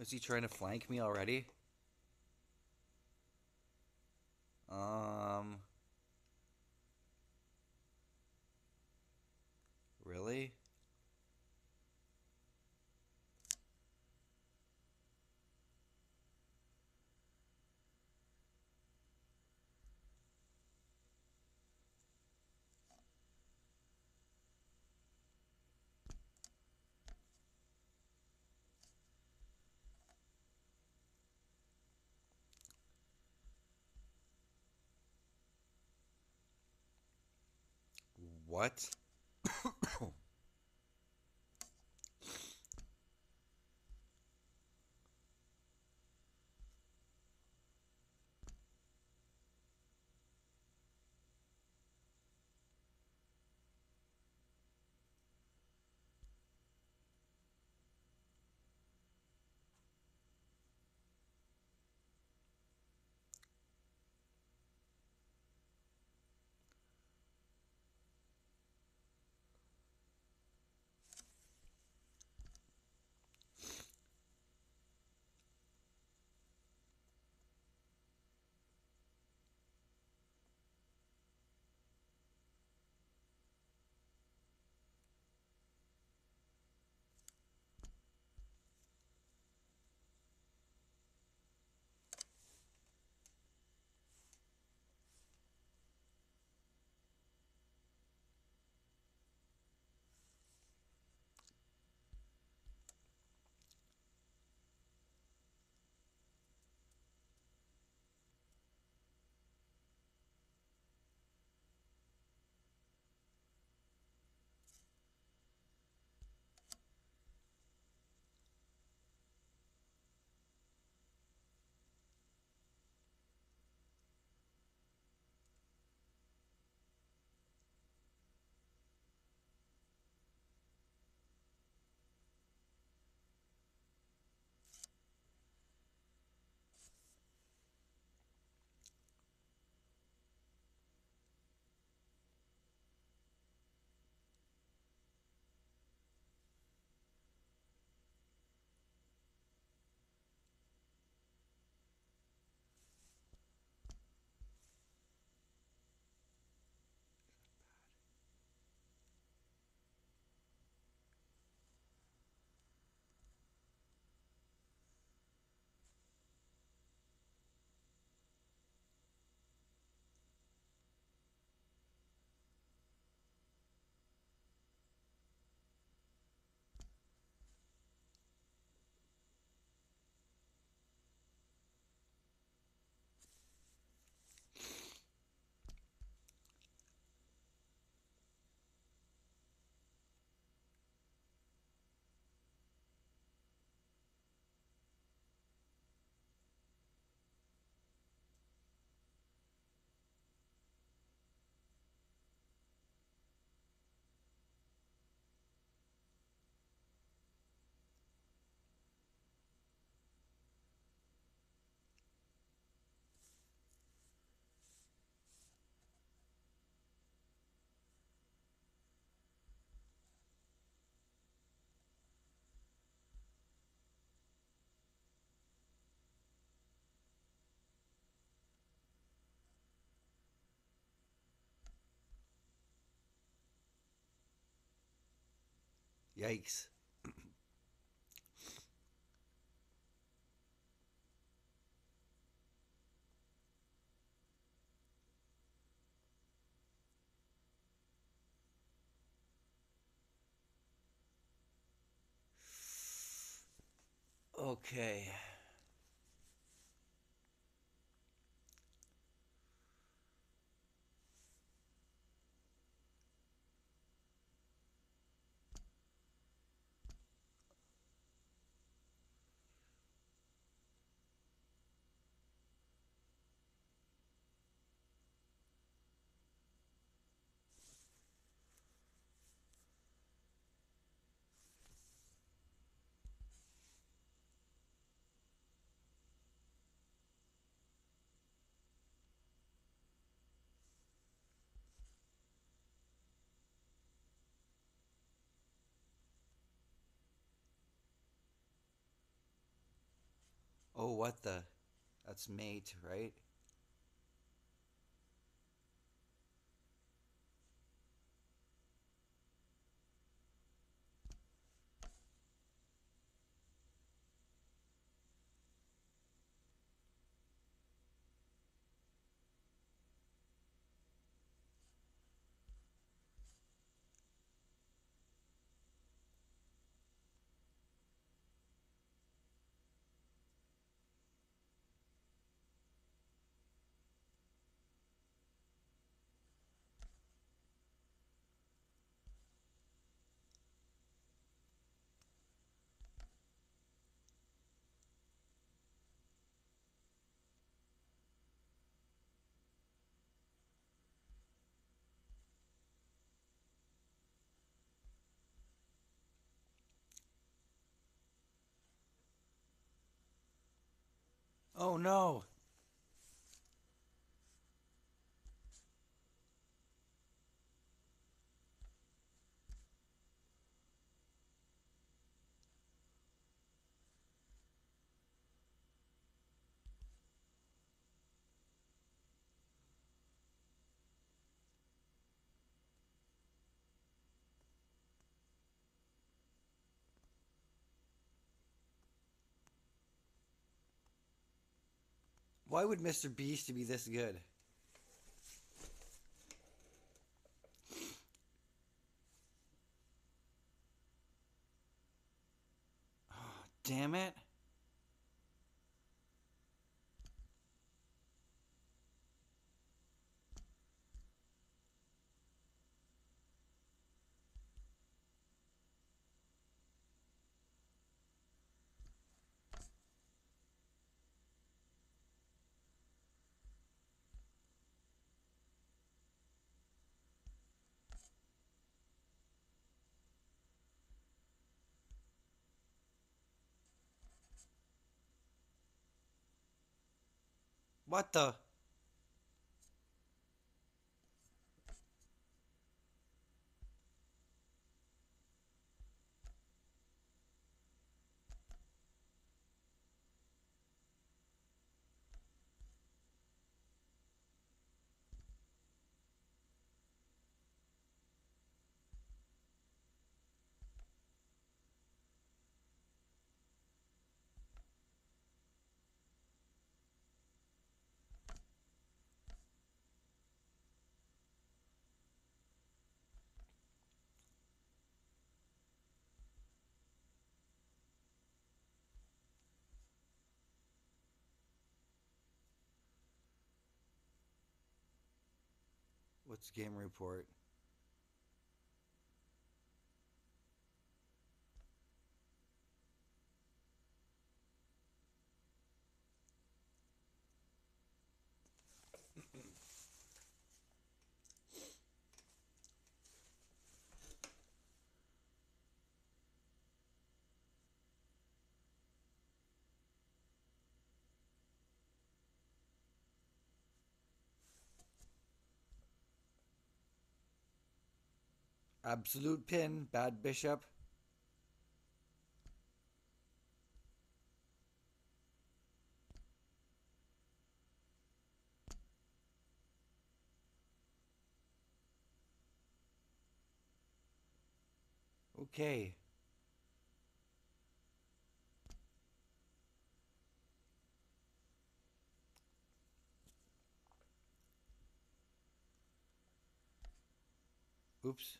Is he trying to flank me already? What? Yikes. Okay. Oh, what the? That's mate, right? Oh no! Why would Mr. Beast be this good? Oh, damn it. What the? What's the game report? Absolute pin, bad bishop. Okay. Oops.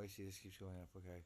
Oh, I see. This keeps going up. Okay.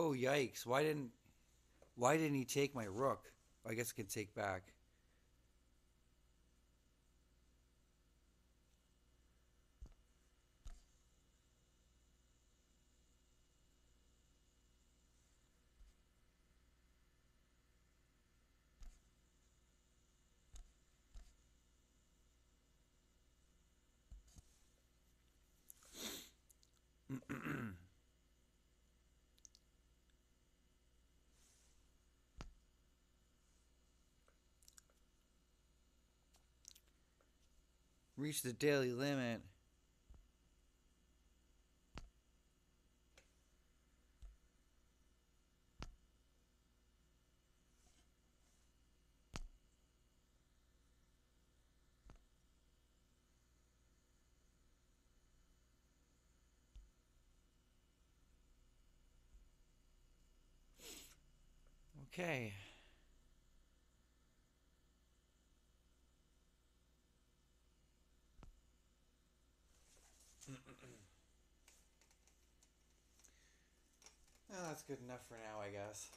Oh yikes! Why didn't Why didn't he take my rook? I guess I can take back. Reach the daily limit. Okay. That's good enough for now, I guess.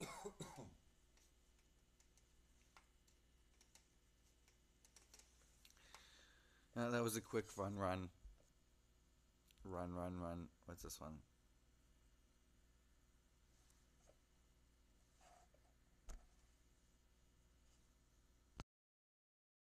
Uh, that was a quick fun run. Run, run, run. What's this one?